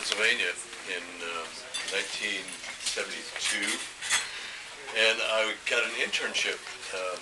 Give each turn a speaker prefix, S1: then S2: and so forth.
S1: Pennsylvania in uh, 1972, and I got an internship um,